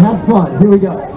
Have fun. Here we go.